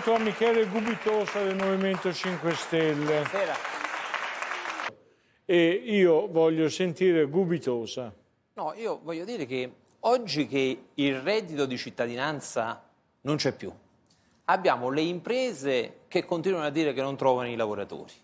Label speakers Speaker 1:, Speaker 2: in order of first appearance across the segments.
Speaker 1: incontro a Michele Gubitosa del Movimento 5 Stelle
Speaker 2: Buonasera.
Speaker 1: e io voglio sentire Gubitosa.
Speaker 2: No, io voglio dire che oggi che il reddito di cittadinanza non c'è più, abbiamo le imprese che continuano a dire che non trovano i lavoratori,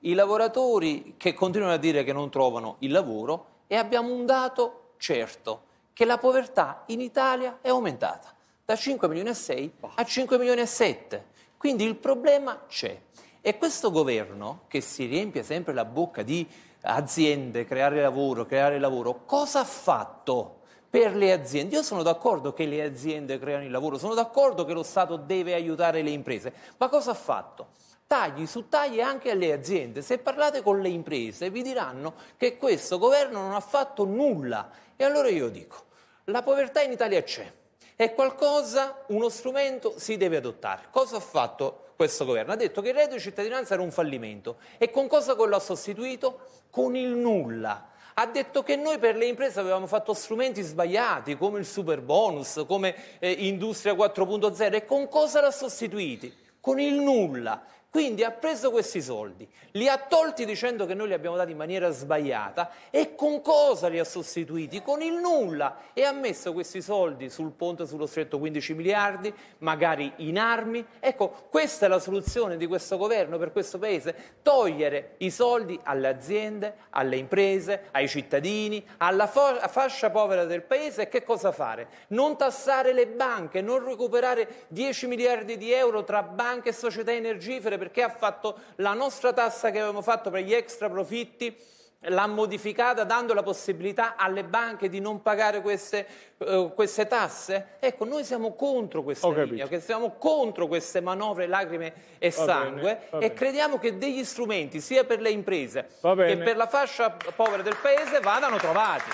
Speaker 2: i lavoratori che continuano a dire che non trovano il lavoro e abbiamo un dato certo, che la povertà in Italia è aumentata da 5 milioni e 6 a 5 milioni e 7. Quindi il problema c'è. E questo governo, che si riempie sempre la bocca di aziende, creare lavoro, creare lavoro, cosa ha fatto per le aziende? Io sono d'accordo che le aziende creano il lavoro, sono d'accordo che lo Stato deve aiutare le imprese, ma cosa ha fatto? Tagli su tagli anche alle aziende. Se parlate con le imprese vi diranno che questo governo non ha fatto nulla. E allora io dico, la povertà in Italia c'è. È qualcosa, uno strumento si deve adottare. Cosa ha fatto questo governo? Ha detto che il reddito di cittadinanza era un fallimento. E con cosa quello ha sostituito? Con il nulla. Ha detto che noi per le imprese avevamo fatto strumenti sbagliati, come il super bonus, come eh, Industria 4.0. E con cosa l'ha sostituiti? Con il nulla. Quindi ha preso questi soldi, li ha tolti dicendo che noi li abbiamo dati in maniera sbagliata e con cosa li ha sostituiti? Con il nulla e ha messo questi soldi sul ponte sullo stretto 15 miliardi, magari in armi. Ecco, questa è la soluzione di questo governo per questo paese, togliere i soldi alle aziende, alle imprese, ai cittadini, alla fascia povera del paese e che cosa fare? Non tassare le banche, non recuperare 10 miliardi di euro tra banche e società energifere perché ha fatto la nostra tassa che avevamo fatto per gli extra profitti, l'ha modificata dando la possibilità alle banche di non pagare queste, eh, queste tasse? Ecco, noi siamo contro questa linea, siamo contro queste manovre, lacrime e
Speaker 1: Va
Speaker 2: sangue
Speaker 1: bene,
Speaker 2: e
Speaker 1: bene.
Speaker 2: crediamo che degli strumenti sia per le imprese che per la fascia povera del paese vadano trovati.